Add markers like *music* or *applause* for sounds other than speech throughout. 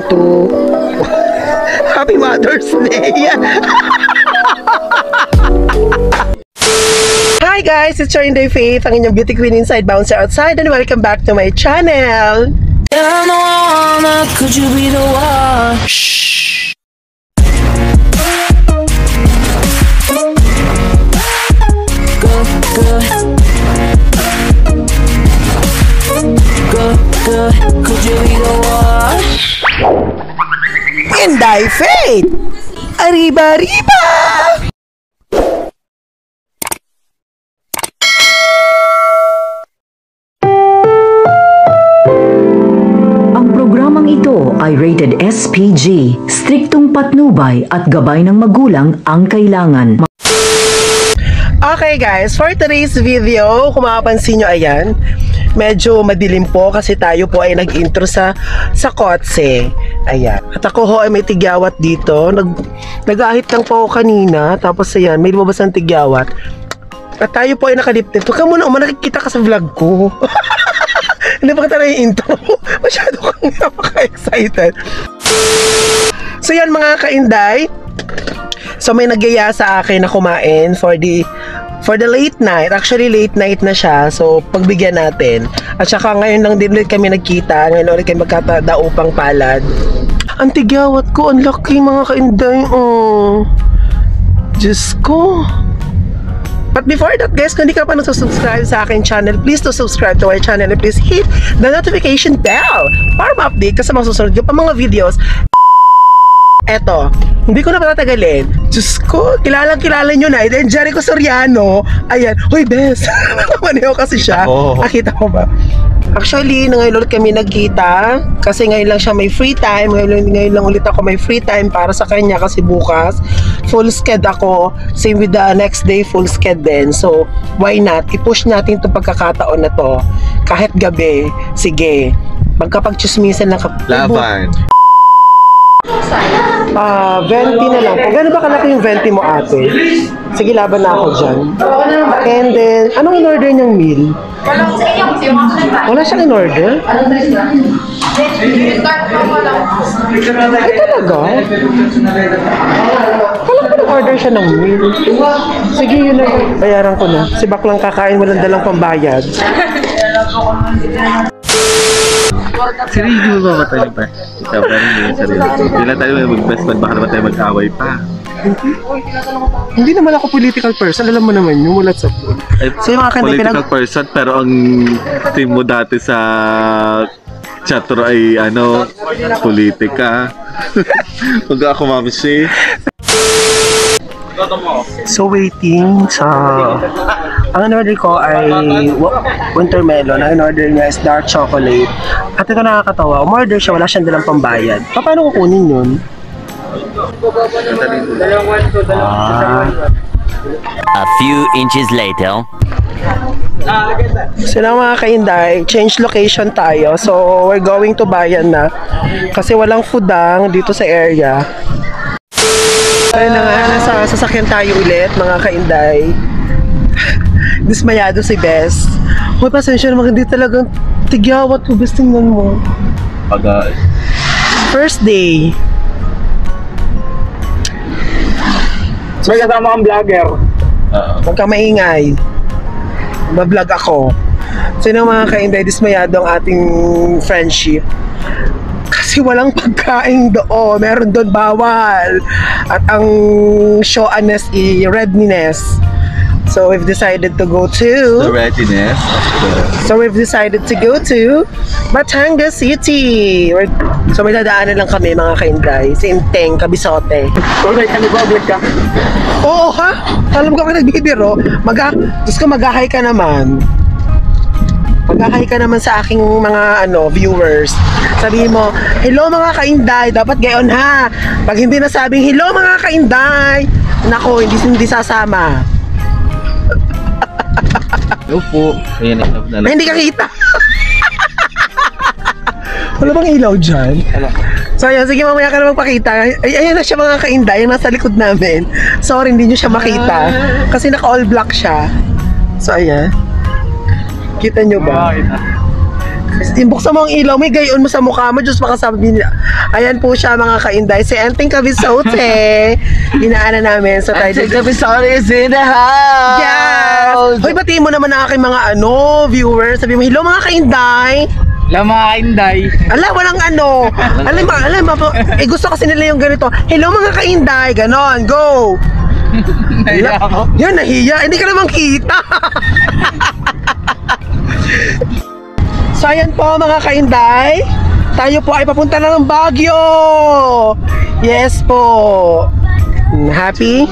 Two. *laughs* Happy Mother's Day. *laughs* Hi guys, it's Day Faith, ang inyong beauty queen inside, bouncer outside, and welcome back to my channel. Could you be the one? Good. Could you be the one? Inday Faith! Arriba, arriba! Ang programang ito ay rated SPG, striktong patnubay at gabay ng magulang ang kailangan. Okay guys, for today's video, kung mapapansin nyo ayan, medyo madilim po kasi tayo po ay nag-intro sa sa kotse. Ayan. At ako ho ay may tigyawat dito. Nag, nag-ahit lang po ako kanina. Tapos ayan, may lumabas ng tigyawat. At tayo po ay nakaliptip. Huwag ka muna, umana nakikita ka sa vlog ko. *laughs* Hindi pa kita yung intro. *laughs* Masyado kang napaka-excited. So yan mga kainday, So may nagyaya sa akin na kumain for the for the late night. Actually late night na siya. So pagbigyan natin. At saka ngayon lang din ulit kami nagkita. Ngayon ulit kami magkatadaupang palad. Ang tigyawat ko, ang laki mga kainday. Oh. Diyos ko. But before that guys, kung hindi ka pa nagsusubscribe sa akin channel, please to subscribe to our channel and please hit the notification bell para ma-update ka sa mga susunod ko pa mga videos Eto, hindi ko na patatagalin. Diyos ko, kilalang kilala nyo na. Then Jericho Soriano, ayan, Hoy, bes! *laughs* Maneho kasi siya. Oo. Nakita mo ba? Actually, na ngayon ulit kami nagkita kasi ngayon lang siya may free time. Ngayon, ngayon lang ulit ako may free time para sa kanya kasi bukas full sked ako. Same with the next day, full sked din. So, why not? I-push natin itong pagkakataon na to. Kahit gabi, sige. Magkapag-chismisan lang ka. Laban. Ah, 20 na lang po. Gano'n ba kalaki yung 20 mo ate? Sige, laban na ako dyan. And then, anong in-order niyang meal? Wala siyang in-order? Ay, talaga? Kala ko nag-order siya ng meal. Sige, yun na. Bayaran ko na. Si Baklang kakain, walang dalang pambayad. Sarili mo ba ba tayo pa? Ikaw pa rin yung sarili lang tayo mag-best friend, baka naman tayo mag-away pa. Hindi naman ako political person. Alam mo naman yung mulat sa pool. So, yung mga kanta, political pinag- person, pero ang team mo dati sa chatro ay ano, politika. *laughs* Huwag ako mamisi. So waiting sa ang in-order ko ay winter melon. Ang in-order niya is dark chocolate. At ito nakakatawa, umorder siya, wala siyang dalang pambayad. Pa- Paano kukunin yun? Ah. A few inches later. So na mga kainday, change location tayo. So we're going to bayan na. Kasi walang foodang dito sa area. Ayun na nga, nasa sasakyan tayo ulit mga kainday. Dismayado si Bes. Hoy, pasensya naman, hindi talagang tigyawat ko. Bes, tingnan mo. Pag uh, First day. May kasama kang vlogger. Huwag kang maingay. Bablog ako. So yun ang mga kainday, dismayado ang ating friendship. Kasi walang pagkain doon. Meron doon bawal. At ang show-anes i redness. So we've decided to go the to... readiness the So we've decided to go to Batangas City. We're- So may dadaanan lang kami mga kainday. Si Inteng, Kabisote. Okay, ano ba, vlog ka? Oo ha? Alam ko ka nagbibiro. Mag Diyos ko mag-hi ka naman. Mag-hi ka naman sa aking mga ano viewers. Sabihin mo, hello mga kainday. Dapat gayon ha. Pag hindi nasabing hello mga kainday, nako, hindi hindi sasama. Upo. Ayan, enough na lang. hindi ka kita. *laughs* Wala bang ilaw dyan? So ayan, sige mamaya ka na magpakita. Ay, ayan na siya mga kainday, yung nasa likod namin. Sorry, hindi nyo siya makita. Kasi naka all black siya. So ayan. Kita nyo ba? Buksan mo ang ilaw, may gayon mo sa mukha mo, Diyos makasabi niya. Ayan po siya mga kainday. Si Enting Kabisote. *laughs* Inaana namin. So tayo dito. is in the house! Yes! Hoy, batiin mo naman ang aking mga ano, viewers. Sabi mo, hello mga kainday. Alam mga kainday. Ala, walang ano. *laughs* alam mo, alam mo, eh gusto kasi nila yung ganito. Hello mga kainday, ganon, go. Naiya ako. Yan, nahiya. Hindi ka naman kita. *laughs* so, ayan po mga kainday. Tayo po ay papunta na ng Baguio. Yes po. Happy?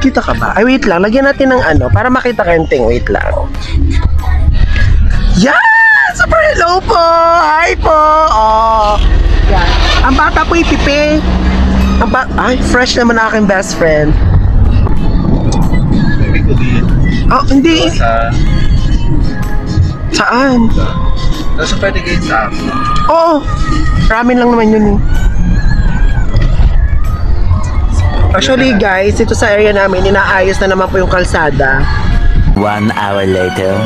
Kita ka ba? Ay, wait lang. Lagyan natin ng ano para makita ka yung ting. Wait lang. Yan! Super hello po! Hi po! Oh. Yan. Ang bata po ipipi. Ang ba Ay, fresh naman aking best friend. Oh, hindi. Sa... Saan? Nasa pwede kayo sa. Oo. Ramen lang naman yun eh. Actually guys, ito sa area namin, inaayos na naman po yung kalsada. One hour later.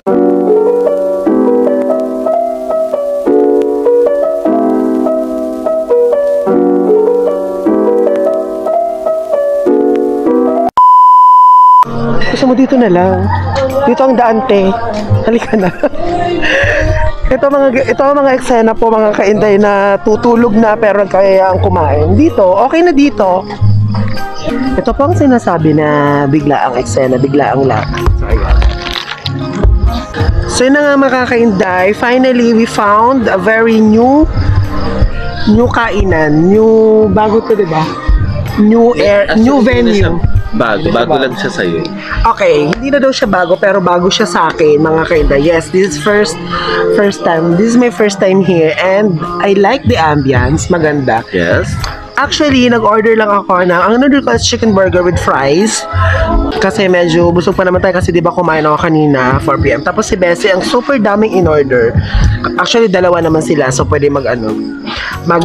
Gusto mo dito na lang. Dito ang daante. Halika na. ito mga ito ang mga eksena po mga kainday na tutulog na pero nagkayayaan kumain. Dito, okay na dito. Ito po ang sinasabi na bigla ang eksena, bigla ang lakad. So, ayan. So yun na nga mga kainday, finally we found a very new new kainan, new bago to 'di ba? New air, new venue. Bago, bago lang siya sa'yo. Okay, hindi na daw siya bago pero bago siya sa akin, mga kainda. Yes, this is first first time. This is my first time here and I like the ambience, maganda. Yes? Actually, nag-order lang ako ng ang is chicken burger with fries. Kasi medyo busog pa naman tayo kasi 'di ba kumain ako kanina 4 PM. Tapos si Bessie ang super daming in order. Actually, dalawa naman sila so pwede mag ano mag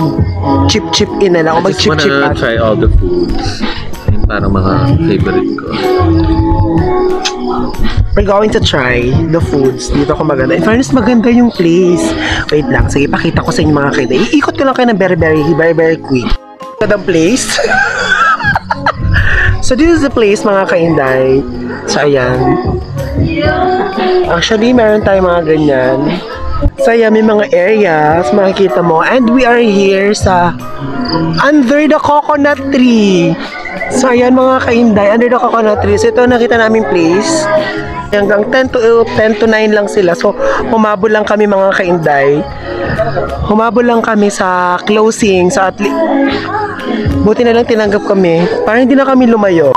chip chip in na lang o I mag just chip chip wanna out. try all the foods. Yung parang mga favorite ko. We're going to try the foods dito ko maganda. In fairness, maganda yung place. Wait lang, sige, pakita ko sa inyo mga kaida. Iikot ko lang kayo ng very, very, very, very quick. Magandang place. *laughs* so, this is the place, mga kainday. So, ayan. Actually, meron tayong mga ganyan. So, ayan, may mga areas, makikita mo. And we are here sa under the coconut tree. So, ayan mga kainday, under the coconut tree. So, ito nakita namin place. Hanggang 10 to 10 to 9 lang sila. So, humabol lang kami mga kainday. Humabol lang kami sa closing. So, at least, buti na lang tinanggap kami. Para hindi na kami lumayo.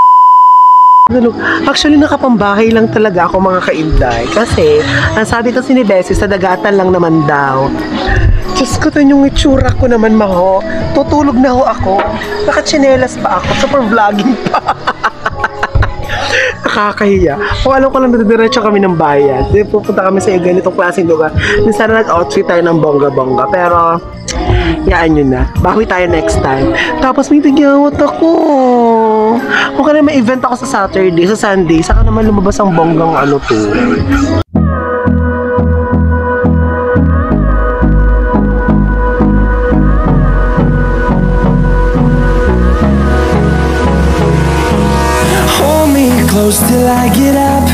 Actually, nakapambahay lang talaga ako mga kainday. Kasi, ang sabi kasi ni Bessie, sa dagatan lang naman daw. Diyos ko, to yung itsura ko naman, maho. Tutulog na ho ako. Nakachinelas pa ako. Super vlogging pa. *laughs* Nakakahiya. Kung alam ko lang diretso kami ng bayan. Di pupunta kami sa ganitong klaseng lugar. Minsan na nag-outfit tayo ng bongga-bongga. Pero, yaan yun na. Bawi tayo next time. Tapos may tigyawat ako. Kung kaya may event ako sa Saturday, sa Sunday, saka naman lumabas ang bonggang ano to. Close till I get up.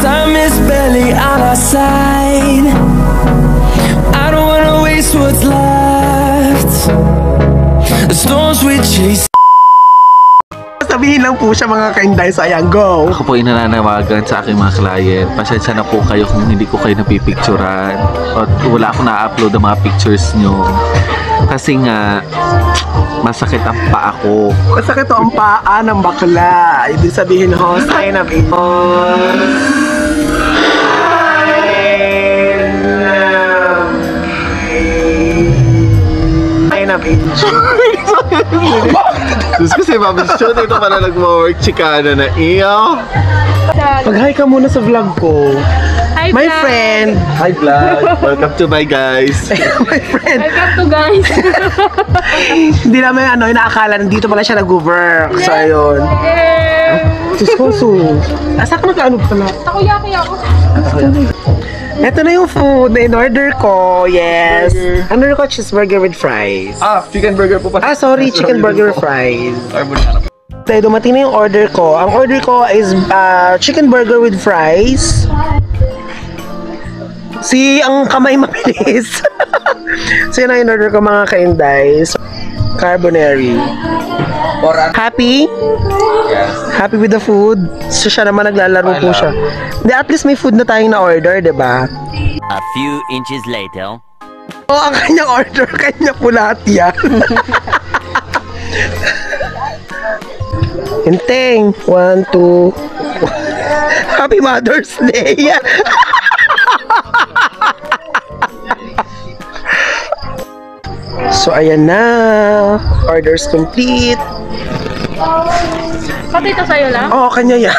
Time is barely on our side. I don't wanna waste what's left. The storms we chase. Sabihin lang po siya mga kainday. So, ayan, go! Ako po ay nananawagan sa aking mga client. Pasensya na po kayo kung hindi ko kayo napipicturan. At wala akong na-upload ang mga pictures nyo. Kasi nga, masakit ang paa ko. Masakit ang paa ng bakla. Ibig sabihin ho, sign of it. Sign of it. *laughs* Diyos ko si Mami Sean, ito pala nag-work chikana na iyo. Mag-hi ka muna sa vlog ko. Hi, My vlog. friend. Hi vlog! Welcome to my guys! *laughs* My friend. Welcome to guys. *laughs* Hindi namin ano, inaakala nandito pala siya nag-work. So, ayun. Diyos ko, so. Asa ka nag-ano pala? Takoyaki ako. Ito na yung food na in-order ko. Yes. Ano ko? Cheeseburger with fries. Ah, chicken burger po pa. Ah, sorry. Chicken burger with fries. Carbonara. Tayo, dumating na yung order ko. Ang order ko is ah, chicken burger with fries. Si ang kamay *laughs* mabilis. *laughs* so yun ang in-order ko mga kainday. So, carbonary. Ano? Happy? Yes. Happy with the food? So siya naman naglalaro po siya. Hindi, at least may food na tayong na-order, di ba? A few inches later. Oo, ang kanyang order, *laughs* kanya po lahat yan. *laughs* Hinteng. One, two. Happy Mother's Day. So, ayan na. Orders complete. Pati ito sa'yo lang? Oo, kanya yan.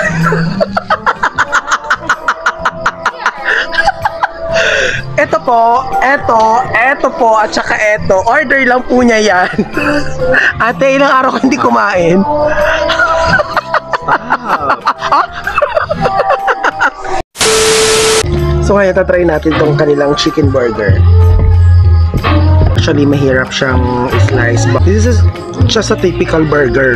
Ito po, eto, eto po, at saka eto. Order lang po niya yan. Ate, ilang araw ka hindi kumain? so ngayon, tatry natin tong kanilang chicken burger. Actually, mahirap siyang slice. This is just a typical burger.